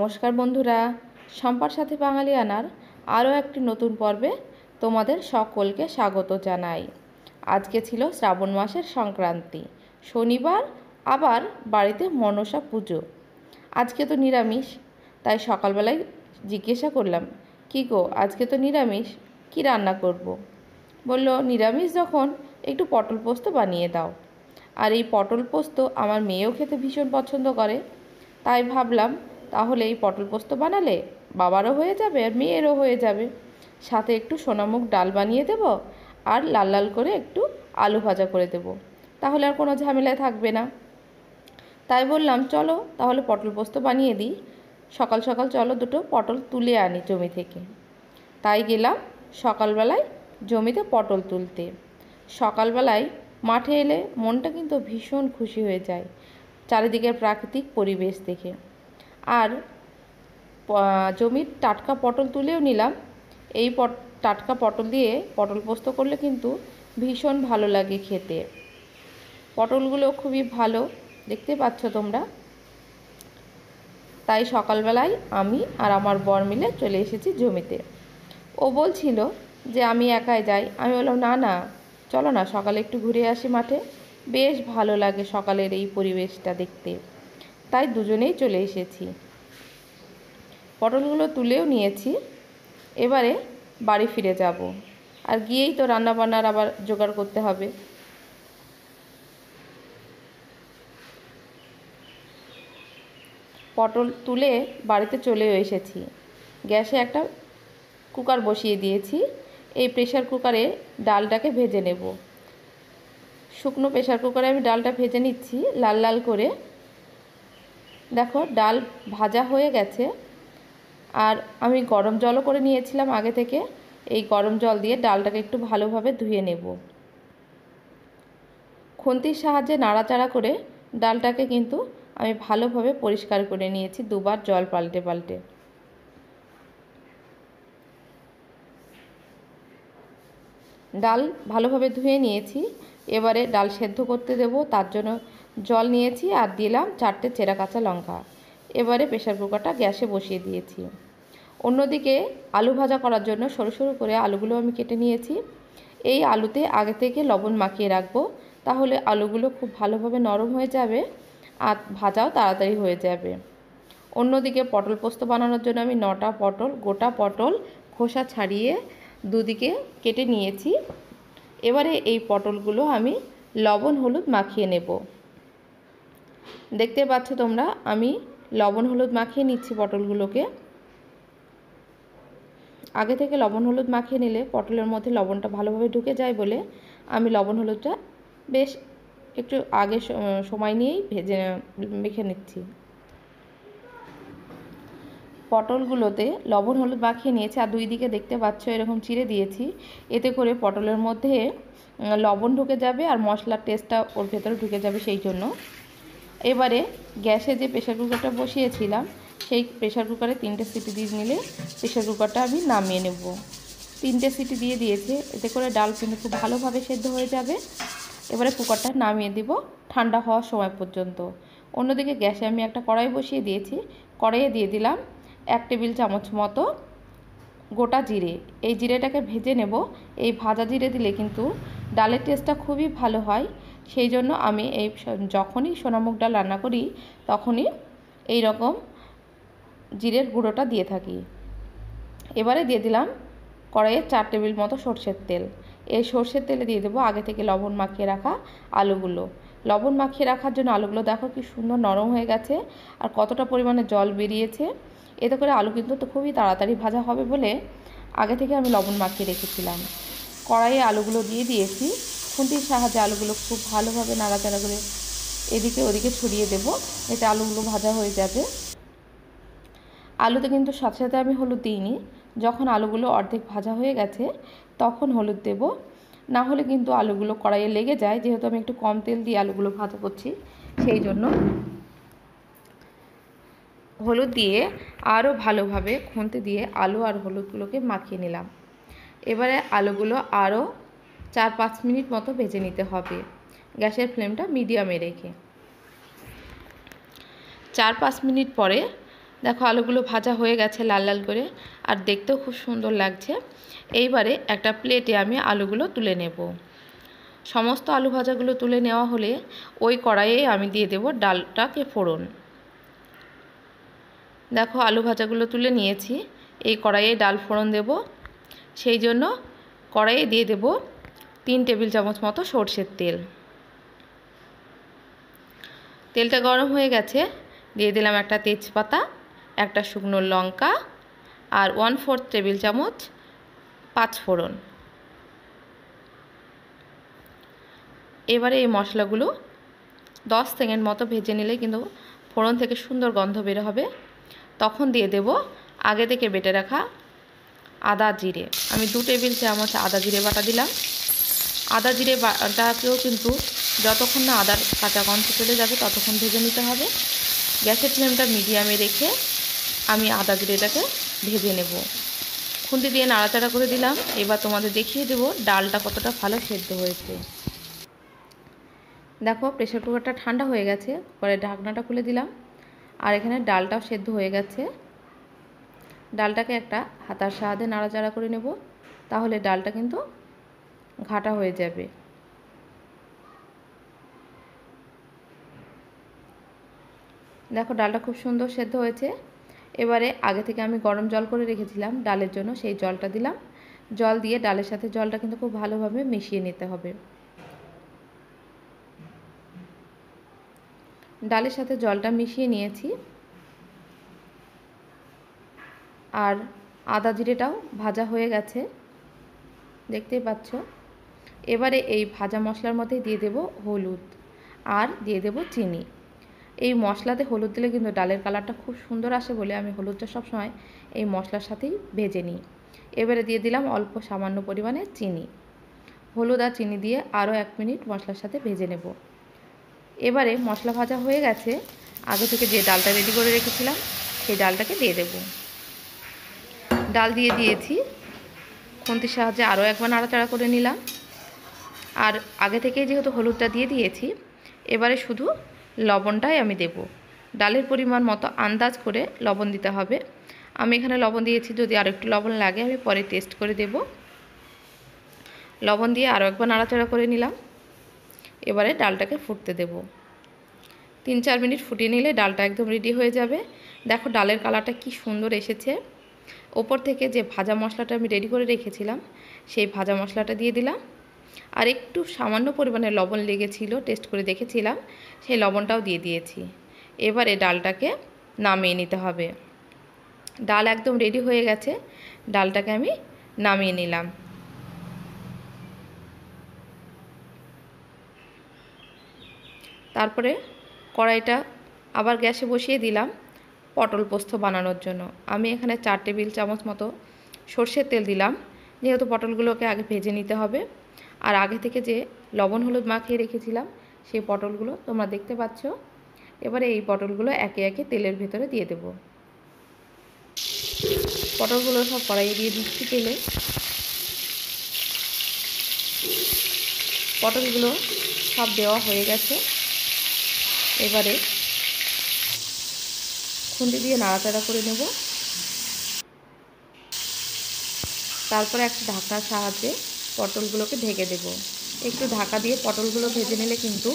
নমস্কার বন্ধুরা, সম্পার সাথে বাঙালি আনার আরও একটি নতুন পর্বে তোমাদের সকলকে স্বাগত জানাই। আজকে ছিল শ্রাবণ মাসের সংক্রান্তি, শনিবার, আবার বাড়িতে মনসা পুজো। আজকে তো নিরামিষ, তাই সকালবেলায় জিজ্ঞাসা করলাম, কি গো, আজকে তো নিরামিষ, কি রান্না করব। বলল, নিরামিষ যখন একটু পটল পোস্ত বানিয়ে দাও। আর এই পটল পোস্ত আমার মেয়েও খেতে ভীষণ পছন্দ করে, তাই ভাবলাম তাহলে এই পটল পোস্ত বানালে বাবারও হয়ে যাবে আর মেয়েরও হয়ে যাবে। সাথে একটু সোনামুখ ডাল বানিয়ে দেব আর লাল লাল করে একটু আলু ভাজা করে দেব। তাহলে আর কোনো ঝামেলায় থাকবে না। তাই বললাম, চলো তাহলে পটল পোস্ত বানিয়ে দিই। সকাল সকাল চলো দুটো পটল তুলে আনি জমি থেকে। তাই গেলাম সকালবেলায় জমিতে পটল তুলতে। সকালবেলায় মাঠে এলে মনটা কিন্তু ভীষণ খুশি হয়ে যায়। চারিদিকের প্রাকৃতিক পরিবেশ দেখে। আর জমির টাটকা পটল তুলেও নিলাম। এই পট, টাটকা পটল দিয়ে পটল পোস্ত করলে কিন্তু ভীষণ ভালো লাগে খেতে। পটলগুলো খুবই ভালো, দেখতে পাচ্ছ তোমরা? তাই সকালবেলায় আমি আর আমার বর মিলে চলে এসেছি জমিতে। ও বলছিল যে আমি একাই যাই। আমি বললাম, না না, চলো না, সকালে একটু ঘুরে আসি মাঠে। বেশ ভালো লাগে সকালের এই পরিবেশটা দেখতে। তাই দুজনেই চলে এসেছি। পটলগুলো তুলেও নিয়েছি। এবারে বাড়ি ফিরে যাব। আর গিয়েই তো রান্নাবান্নার আবার জোগাড় করতে হবে। পটল তুলে বাড়িতে চলেও এসেছি। গ্যাসে একটা কুকার বসিয়ে দিয়েছি। এই প্রেশার কুকারে ডালটাকে ভেজে নেব। শুকনো প্রেশার কুকারে আমি ডালটা ভেজে নিচ্ছি, লাল লাল করে। দেখো, ডাল ভাজা হয়ে গেছে। আর আমি গরম জলও করে নিয়েছিলাম আগে থেকে। এই গরম জল দিয়ে ডালটাকে একটু ভালোভাবে ধুয়ে নেব। খুন্তির সাহায্যে নাড়াচাড়া করে ডালটাকে কিন্তু আমি ভালোভাবে পরিষ্কার করে নিয়েছি দুবার জল পাল্টে পাল্টে। ডাল ভালোভাবে ধুয়ে নিয়েছি। এবারে ডাল সেদ্ধ করতে দেব, তার জন্য জল নিয়েছি আর দিলাম চারটে চেরা কাঁচা লঙ্কা। এবারে প্রেশার কুকারটা গ্যাসে বসিয়ে দিয়েছি। অন্যদিকে আলু ভাজা করার জন্য সরু সরু করে আলুগুলো আমি কেটে নিয়েছি। এই আলুতে আগে থেকে লবণ মাখিয়ে রাখব, তাহলে আলুগুলো খুব ভালোভাবে নরম হয়ে যাবে আর ভাজাও তাড়াতাড়ি হয়ে যাবে। অন্যদিকে পটল পোস্ত বানানোর জন্য আমি নটা পটল, গোটা পটল খোসা ছাড়িয়ে দুদিকে কেটে নিয়েছি। এবারে এই পটলগুলো আমি লবণ, হলুদ মাখিয়ে নেব। দেখতে পাচ্ছ তোমরা, আমি লবণ, হলুদ মাখিয়ে নিচ্ছি পটলগুলোকে। আগে থেকে লবণ, হলুদ মাখিয়ে নিলে পটলের মধ্যে লবণটা ভালোভাবে ঢুকে যায় বলে আমি লবণ, হলুদটা বেশ একটু আগে সময় নিয়েই ভেজে, মেখে নিচ্ছি। পটলগুলোতে লবণ, হলুদ মাখিয়ে নিয়েছি আর দুই দিকে দেখতে পাচ্ছ এরকম চিড়ে দিয়েছি। এতে করে পটলের মধ্যে লবণ ঢুকে যাবে আর মশলার টেস্টটা ওর ভেতরে ঢুকে যাবে সেই জন্য। এবারে গ্যাসে যে প্রেশার কুকারটা বসিয়েছিলাম, সেই প্রেশার কুকারে তিনটে সিটি দিয়ে নিলে প্রেশার কুকারটা আমি নামিয়ে নেব। তিনটে সিটি দিয়ে দিয়েছে, এতে করে ডাল কিন্তু খুব ভালোভাবে সেদ্ধ হয়ে যাবে। এবারে কুকারটা নামিয়ে দিব ঠান্ডা হওয়ার সময় পর্যন্ত। অন্যদিকে গ্যাসে আমি একটা কড়াই বসিয়ে দিয়েছি, কড়াইয়ে দিয়ে দিলাম এক টেবিল চামচ মতো গোটা জিরে। এই জিরেটাকে ভেজে নেব। এই ভাজা জিরে দিলে কিন্তু ডালের টেস্টটা খুবই ভালো হয়। সেই জন্য আমি এই যখনই সোনামুখ ডাল রান্না করি, তখনই এই রকম জিরের গুঁড়োটা দিয়ে থাকি। এবারে দিয়ে দিলাম কড়াইয়ে চার টেবিল মতো সর্ষের তেল। এই সর্ষের তেলে দিয়ে দেবো আগে থেকে লবণ মাখিয়ে রাখা আলুগুলো। লবণ মাখিয়ে রাখার জন্য আলুগুলো দেখো কি সুন্দর নরম হয়ে গেছে আর কতটা পরিমাণে জল বেরিয়েছে। এতে করে আলু কিন্তু তো খুবই তাড়াতাড়ি ভাজা হবে বলে আগে থেকে আমি লবণ মাখিয়ে রেখেছিলাম। কড়াইয়ে আলুগুলো দিয়ে দিয়েছি। খুন্তির সাহায্যে আলুগুলো খুব ভালোভাবে নাড়াচাড়া করে এদিকে ওদিকে ছড়িয়ে দেব। এতে আলুগুলো ভাজা হয়ে যাবে। আলুতে কিন্তু সাথে সাথে আমি হলুদ দিইনি। যখন আলুগুলো অর্ধেক ভাজা হয়ে গেছে, তখন হলুদ দেব। না হলে কিন্তু আলুগুলো কড়াইয়ে লেগে যায়। যেহেতু আমি একটু কম তেল দিয়ে আলুগুলো ভাজা করছি, সেই জন্য হলুদ দিয়ে আরও ভালোভাবে খুন্তি দিয়ে আলু আর হলুদগুলোকে মাখিয়ে নিলাম। এবারে আলুগুলো আরও চার পাঁচ মিনিট মতো ভেজে নিতে হবে। গ্যাসের ফ্লেমটা মিডিয়ামে রেখে। চার পাঁচ মিনিট পরে দেখো আলুগুলো ভাজা হয়ে গেছে লাল লাল করে, আর দেখতেও খুব সুন্দর লাগছে। এইবারে একটা প্লেটে আমি আলুগুলো তুলে নেব। সমস্ত আলু ভাজাগুলো তুলে নেওয়া হলে ওই কড়াইয়ে আমি দিয়ে দেব ডালটাকে ফোড়ন। দেখো আলু ভাজাগুলো তুলে নিয়েছি, এই কড়াইয়ে ডাল ফোড়ন দেব। সেই জন্য কড়াইয়ে দিয়ে দেব তিন টেবিল চামচ মতো সর্ষের তেল। তেলটা গরম হয়ে গেছে, দিয়ে দিলাম একটা তেজপাতা, একটা শুকনো লঙ্কা আর ওয়ান ফোর্থ টেবিল চামচ পাঁচ ফোড়ন। এবারে এই মশলাগুলো দশ সেকেন্ড মতো ভেজে নিলে কিন্তু ফোড়ন থেকে সুন্দর গন্ধ বের হবে। তখন দিয়ে দেব আগে থেকে বেটে রাখা আদা জিরে। আমি দু টেবিল চামচ আদা জিরে বাটা দিলাম। আদা জিরে বাটাকেও কিন্তু যতক্ষণ না আদার কাঁচা গন্ধ চলে যাবে ততক্ষণ ভেজে নিতে হবে। গ্যাসের ফ্লেমটা মিডিয়ামে রেখে আমি আদা জিরেটাকে ভেজে নেব। খুন্তি দিয়ে নাড়াচাড়া করে দিলাম। এবার তোমাদের দেখিয়ে দেবো ডালটা কতটা ভালো সেদ্ধ হয়েছে। দেখো প্রেশার কুকারটা ঠান্ডা হয়ে গেছে। পরে ঢাকনাটা খুলে দিলাম। আর এখানে ডালটাও সেদ্ধ হয়ে গেছে। ডালটাকে একটা হাতার সাহায্যে নাড়াচাড়া করে নেব। তাহলে ডালটা কিন্তু ঘাটা হয়ে যাবে। দেখো ডালটা খুব সুন্দর সেদ্ধ হয়েছে। এবারে আগে থেকে আমি গরম জল করে রেখেছিলাম ডালের জন্য, সেই জলটা দিলাম। জল দিয়ে ডালের সাথে জলটা কিন্তু খুব ভালোভাবে মিশিয়ে নিতে হবে। ডালের সাথে জলটা মিশিয়ে নিয়েছি। আর আদা জিরেটাও ভাজা হয়ে গেছে। দেখতেই পাচ্ছ? এবারে এই ভাজা মশলার মধ্যে দিয়ে দেব হলুদ আর দিয়ে দেব চিনি। এই মশলাতে হলুদ দিলে কিন্তু ডালের কালারটা খুব সুন্দর আসে বলে আমি হলুদটা সবসময় এই মশলার সাথেই ভেজে নিই। এবারে দিয়ে দিলাম অল্প সামান্য পরিমাণে চিনি। হলুদ আর চিনি দিয়ে আরও এক মিনিট মশলার সাথে ভেজে নেব। এবারে মশলা ভাজা হয়ে গেছে। আগে থেকে যে ডালটা রেডি করে রেখেছিলাম, সেই ডালটাকে দিয়ে দেব। ডাল দিয়ে দিয়েছি। খুন্তির সাহায্যে আরও একবার নাড়াচাড়া করে নিলাম। আর আগে থেকেই যেহেতু হলুদটা দিয়ে দিয়েছি, এবারে শুধু লবণটাই আমি দেব। ডালের পরিমাণ মতো আন্দাজ করে লবণ দিতে হবে। আমি এখানে লবণ দিয়েছি, যদি আরও একটু লবণ লাগে আমি পরে টেস্ট করে দেব। লবণ দিয়ে আরও একবার নাড়াচাড়া করে নিলাম। এবারে ডালটাকে ফুটতে দেব। তিন চার মিনিট ফুটিয়ে নিলে ডালটা একদম রেডি হয়ে যাবে। দেখো ডালের কালারটা কি সুন্দর এসেছে। ওপর থেকে যে ভাজা মশলাটা আমি রেডি করে রেখেছিলাম, সেই ভাজা মশলাটা দিয়ে দিলাম। আর একটু সামান্য পরিমাণে লবণ লেগেছিল টেস্ট করে দেখেছিলাম, সেই লবণটাও দিয়ে দিয়েছি। এবারে ডালটাকে নামিয়ে নিতে হবে। ডাল একদম রেডি হয়ে গেছে, ডালটাকে আমি নামিয়ে নিলাম। তারপরে কড়াইটা আবার গ্যাসে বসিয়ে দিলাম পটল পোস্ত বানানোর জন্য। আমি এখানে চার টেবিল চামচ মতো সর্ষের তেল দিলাম, যেহেতু পটলগুলোকে আগে ভেজে নিতে হবে। আর আগে থেকে যে লবণ, হলুদ মাখিয়ে রেখেছিলাম, সেই পটলগুলো তোমরা দেখতে পাচ্ছ। এবারে এই পটলগুলো একে একে তেলের ভেতরে দিয়ে দেব। পটলগুলো সব কড়াইয়ে দিয়ে দিচ্ছি তেলে। পটলগুলো সব দেওয়া হয়ে গেছে। এবারে খুন্তি দিয়ে নাড়াচাড়া করে নেব। তারপরে একটা ঢাকনার সাহায্যে পটলগুলোকে ঢেকে দেব। একটু ঢাকা দিয়ে পটলগুলো ভেজে নিলে কিন্তু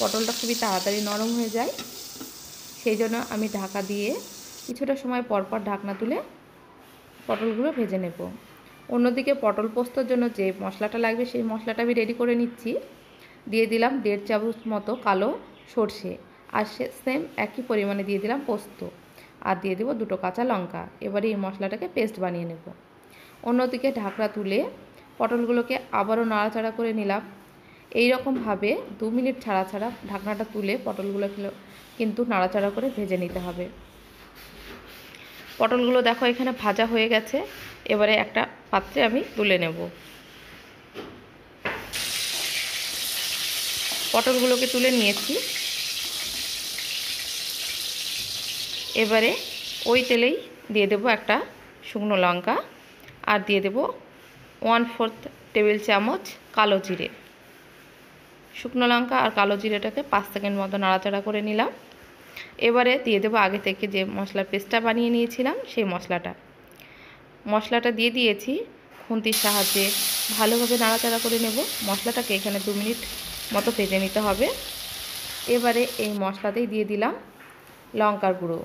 পটলটা খুবই তাড়াতাড়ি নরম হয়ে যায়। সেই জন্য আমি ঢাকা দিয়ে কিছুটা সময় পরপর ঢাকনা তুলে পটলগুলো ভেজে নেব। অন্যদিকে পটল পোস্তর জন্য যে মশলাটা লাগবে সেই মশলাটা আমি রেডি করে নিচ্ছি। দিয়ে দিলাম দেড় চামচ মতো কালো সর্ষে আর সে সেম একই পরিমাণে দিয়ে দিলাম পোস্ত। আর দিয়ে দেবো দুটো কাঁচা লঙ্কা। এবারে এই মশলাটাকে পেস্ট বানিয়ে নেব। অন্যদিকে ঢাকনা তুলে পটলগুলোকে আবারও নাড়াচাড়া করে নিলাম। এই রকমভাবে দু মিনিট ছাড়া ছাড়া ঢাকনাটা তুলে পটলগুলো কিন্তু নাড়াচাড়া করে ভেজে নিতে হবে। পটলগুলো দেখো এখানে ভাজা হয়ে গেছে। এবারে একটা পাত্রে আমি তুলে নেব। পটলগুলোকে তুলে নিয়েছি। এবারে ওই তেলেই দিয়ে দেবো একটা শুকনো লঙ্কা আর দিয়ে দেব ওয়ান ফোর্থ টেবিল চামচ কালো জিরে। শুকনো লঙ্কা আর কালো জিরেটাকে পাঁচ সেকেন্ড মতো নাড়াচাড়া করে নিলাম। এবারে দিয়ে দেবো আগে থেকে যে মশলার পেস্টটা বানিয়ে নিয়েছিলাম, সেই মশলাটা। মশলাটা দিয়ে দিয়েছি, খুন্তির সাহায্যে ভালোভাবে নাড়াচাড়া করে নেব। মশলাটাকে এখানে দু মিনিট মতো ভেজে নিতে হবে। এবারে এই মশলাতেই দিয়ে দিলাম লঙ্কার গুঁড়ো।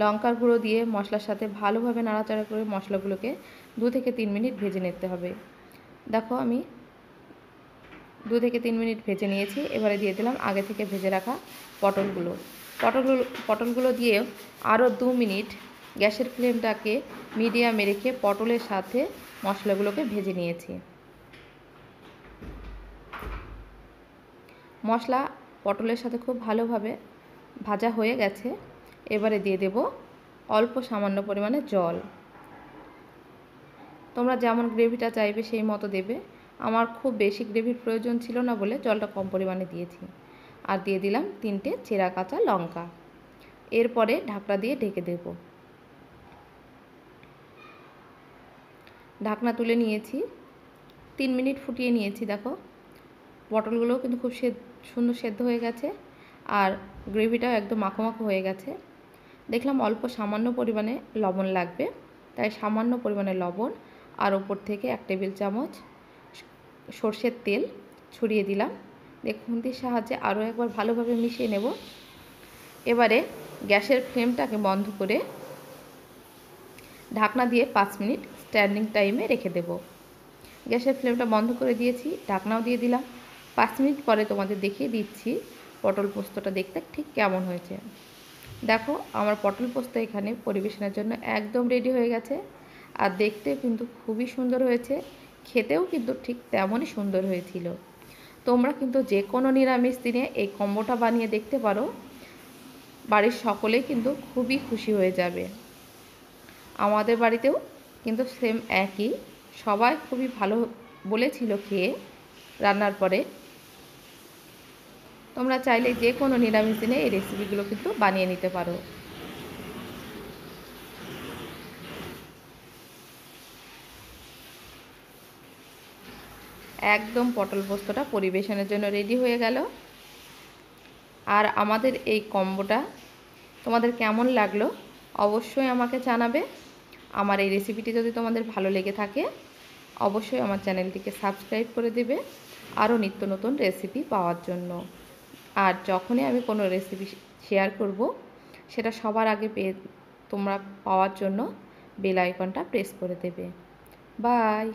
লঙ্কার গুঁড়ো দিয়ে মশলার সাথে ভালোভাবে নাড়াচাড়া করে মশলাগুলোকে দু থেকে তিন মিনিট ভেজে নিতে হবে। দেখো আমি দু থেকে তিন মিনিট ভেজে নিয়েছি, এবারে দিয়ে দিলাম আগে থেকে ভেজে রাখা পটলগুলো। পটলগুলো পটলগুলো দিয়ে আরও দু মিনিট গ্যাসের ফ্লেমটাকে মিডিয়ামে রেখে পটলের সাথে মশলাগুলোকে ভেজে নিয়েছি। মশলা পটলের সাথে খুব ভালোভাবে ভাজা হয়ে গেছে। এবারে দিয়ে দেব অল্প সামান্য পরিমাণে জল। তোমরা যেমন গ্রেভিটা চাইবে সেই মতো দেবে। আমার খুব বেশি গ্রেভির প্রয়োজন ছিল না বলে জলটা কম পরিমাণে দিয়েছি। আর দিয়ে দিলাম তিনটে চেরা কাঁচা লঙ্কা। এরপরে ঢাকনা দিয়ে ঢেকে দেব। ঢাকনা তুলে নিয়েছি। তিন মিনিট ফুটিয়ে নিয়েছি, দেখো। পটলগুলোও কিন্তু খুব সুন্দর সেদ্ধ হয়ে গেছে। আর গ্রেভিটাও একদম মাখো মাখো হয়ে গেছে। দেখলাম অল্প সামান্য পরিমাণে লবণ লাগবে। তাই সামান্য পরিমাণে লবণ আর ওপর থেকে এক টেবিল চামচ সর্ষের তেল ছড়িয়ে দিলাম। খুন্তির সাহায্যে আরও একবার ভালোভাবে মিশিয়ে নেব। এবারে গ্যাসের ফ্লেমটাকে বন্ধ করে ঢাকনা দিয়ে পাঁচ মিনিট স্ট্যান্ডিং টাইমে রেখে দেব। গ্যাসের ফ্লেমটা বন্ধ করে দিয়েছি, ঢাকনাও দিয়ে দিলাম। পাঁচ মিনিট পরে তোমাদের দেখিয়ে দিচ্ছি পটল পোস্তটা দেখতে ঠিক কেমন হয়েছে। দেখো, আমার পটল পোস্ত এখানে পরিবেশনের জন্য একদম রেডি হয়ে গেছে। আর দেখতে কিন্তু খুবই সুন্দর হয়েছে। খেতেও কিন্তু ঠিক তেমনই সুন্দর হয়েছিল। তোমরা কিন্তু যে কোনো নিরামিষ দিনে এই কম্বোটা বানিয়ে দেখতে পারো। বাড়ির সকলেই কিন্তু খুবই খুশি হয়ে যাবে। আমাদের বাড়িতেও কিন্তু সেম একই। সবাই খুবই ভালো বলেছিল খেয়ে। রান্নার পরে তোমরা চাইলে যে কোনো নিরামিষ দিনে এই রেসিপিগুলো কিন্তু বানিয়ে নিতে পারো। একদম পটল পোস্তটা পরিবেশনের জন্য রেডি হয়ে গেল। আর আমাদের এই কম্বোটা তোমাদের কেমন লাগল অবশ্যই আমাকে জানাবে। আমার এই রেসিপিটি যদি তোমাদের ভালো লেগে থাকে, অবশ্যই আমার চ্যানেলটিকে সাবস্ক্রাইব করে দেবে। আরও নিত্য নতুন রেসিপি পাওয়ার জন্য। আর যখনই আমি কোনো রেসিপি শেয়ার করব, সেটা সবার আগে পেয়ে তোমরা পাওয়ার জন্য বেল আইকনটা প্রেস করে দেবে। বাই